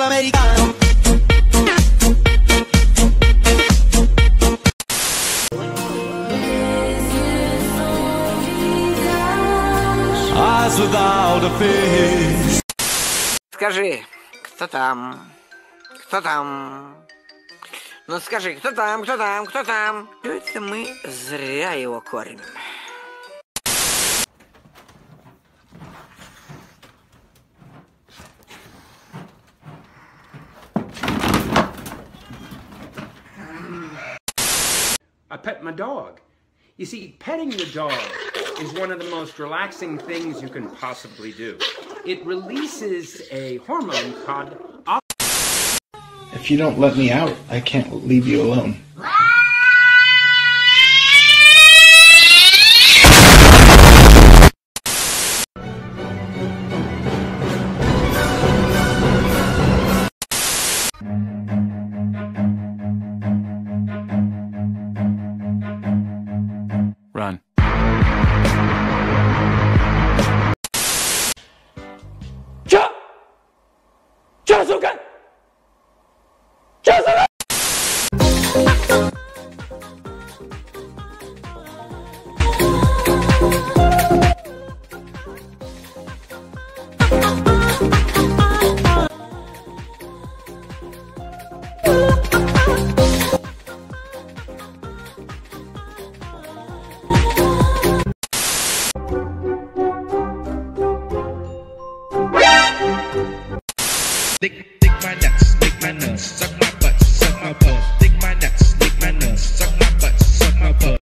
papà l'americano. Eyes without a face. Скажи, кто там? Кто там? Ну скажи, кто там, кто там, кто там? Это мы зря его кормим. I pet my dog. You see, petting the dog is one of the most relaxing things you can possibly do. It releases a hormone called. If you don't let me out, I can't leave you alone. 走开 Lick, lick my nuts, lick my nuts, suck my butt, suck my butt. Lick my nuts, lick my nuts, suck my butt, suck my butt.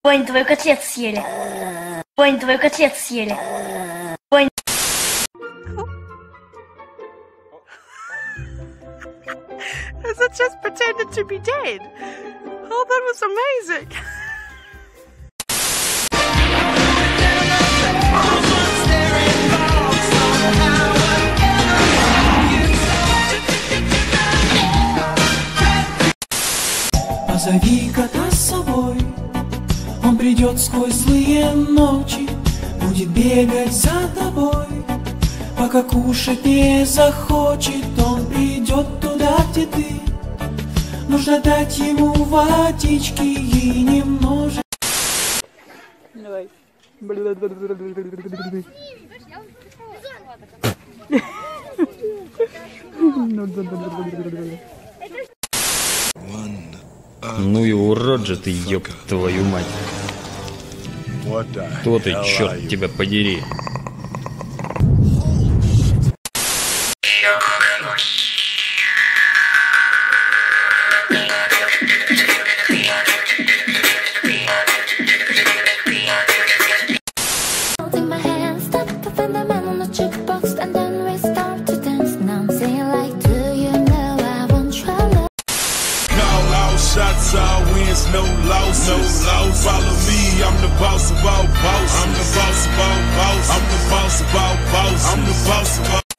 Põe do meu cacete, Cília. Põe do meu cacete, Cília. As it just pretended to be dead. Oh, that was amazing. Позови кота с собой Он придет сквозь злые ночи Будет бегать за тобой Пока кушать не захочет Он придет ты Нужно дать ему водички И немножко Ну и урод же ты, ёб твою мать. Кто ты, черт тебя подери? Holding all wins, no loss, no loss. Follow me, I'm the boss of all boss. I'm the boss of all boss. I'm the boss of all boss. I'm the boss of all.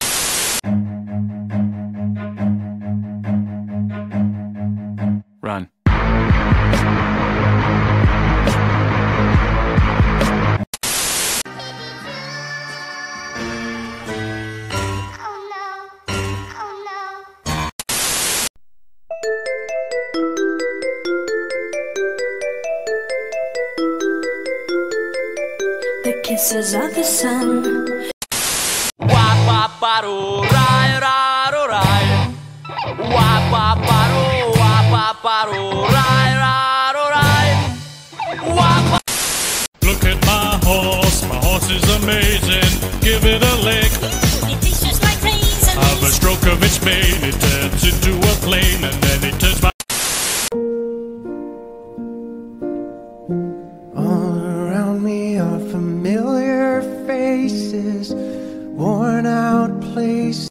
kisses of the sun. Wa Look at my horse, my horse is amazing. Give it a lick. It pictures like craze. Of a stroke of its mane, it turns into a plane, and then it turns. this worn out place.